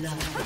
blood.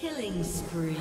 Killing spree.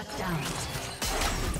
Shut down.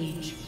Rampage.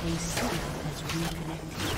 A summoner has reconnected.